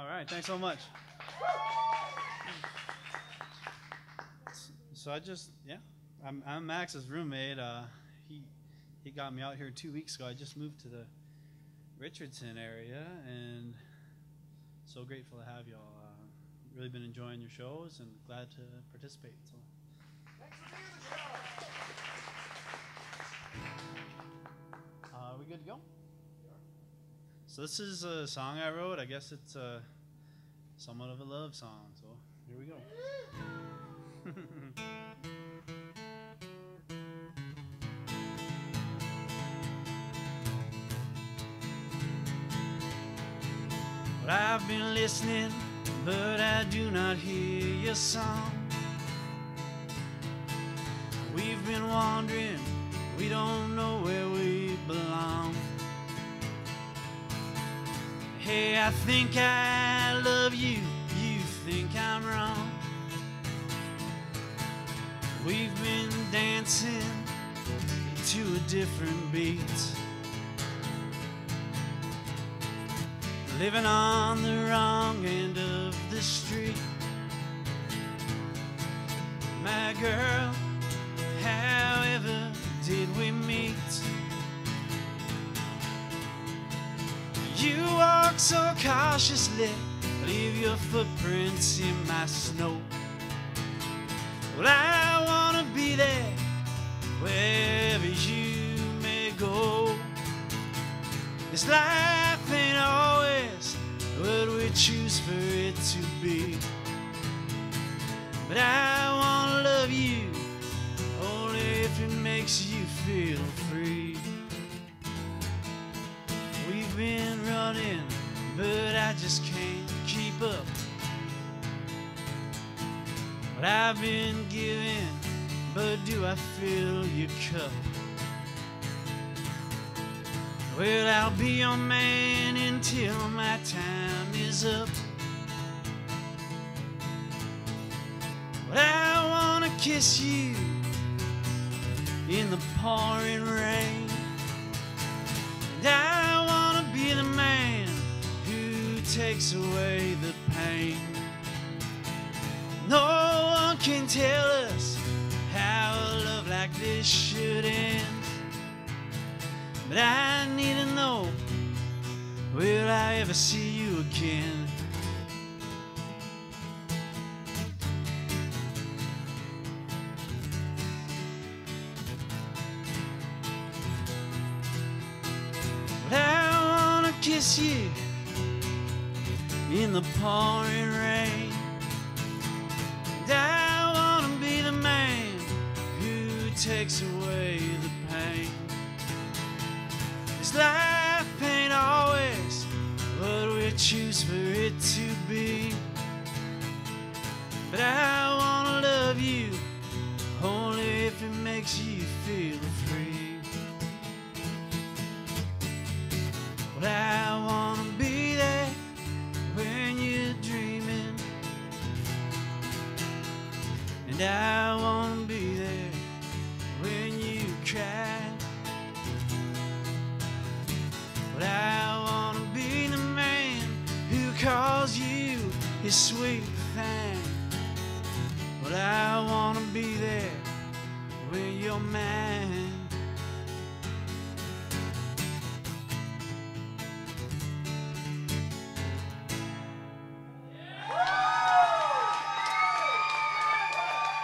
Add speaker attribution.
Speaker 1: All right, thanks so much. So I just, yeah, I'm, I'm Max's roommate. Uh, he he got me out here two weeks ago. I just moved to the Richardson area, and so grateful to have y'all. Uh, really been enjoying your shows, and glad to participate. So. Uh, are we good to go? So this is a song I wrote. I guess it's uh, somewhat of a love song. So here we go. I've been listening, but I do not hear your song. We've been wandering, we don't I think I love you, you think I'm wrong. We've been dancing to a different beat. living on the wrong end of the street. My girl, so cautiously, leave your footprints in my snow. Well, I wanna be there wherever you may go. This life ain't always what we choose for it to be. But I wanna love you only if it makes you feel free. We've been running, but I just can't keep up. What I've been giving, but do I fill your cup? Well, I'll be your man until my time is up. But I wanna kiss you in the pouring rain. Takes away the pain. No one can tell us how a love like this should end. But I need to know Will I ever see you again? I wanna kiss you in the pouring rain. And I wanna be the man who takes away the pain. This life ain't always what we choose for it to be. And I wanna be there when you cry. But I wanna be the man who calls you his sweet thing. But I wanna be there when you're mine.